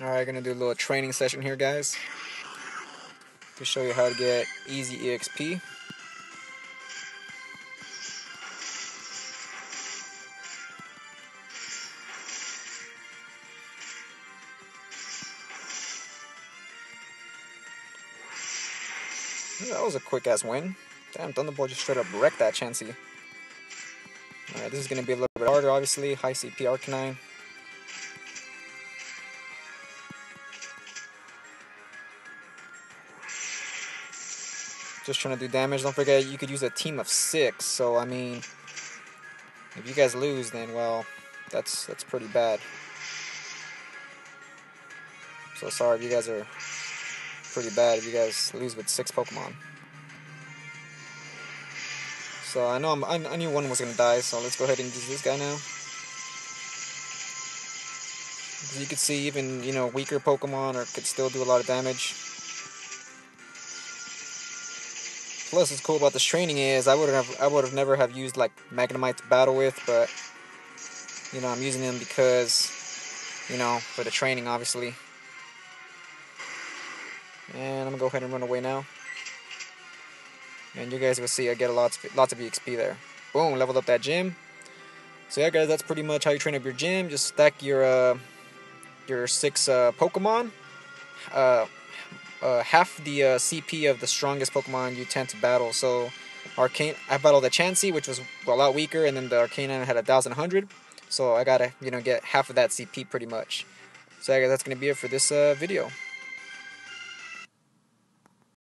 Alright, gonna do a little training session here, guys. To show you how to get easy EXP. That was a quick ass win. Damn, Thunderbolt just straight up wrecked that Chansey. Alright, this is gonna be a little bit harder, obviously. High CP Arcanine. Just trying to do damage. Don't forget, you could use a team of six. So I mean, if you guys lose, then well, that's that's pretty bad. So sorry if you guys are pretty bad if you guys lose with six Pokemon. So I know I'm, I knew one was gonna die. So let's go ahead and use this guy now. As you can see, even you know weaker Pokemon or could still do a lot of damage. Plus, what's cool about this training is I would have I would have never have used like Magnemite to battle with, but you know I'm using them because you know for the training, obviously. And I'm gonna go ahead and run away now. And you guys will see I get a lots lots of EXP there. Boom, leveled up that gym. So yeah, guys, that's pretty much how you train up your gym. Just stack your uh, your six uh, Pokemon. Uh, uh, half the uh, CP of the strongest Pokemon you tend to battle. So, Arcane, I battled the Chansey, which was a lot weaker, and then the Arcanine had a thousand hundred. So I gotta, you know, get half of that CP pretty much. So that's gonna be it for this uh, video.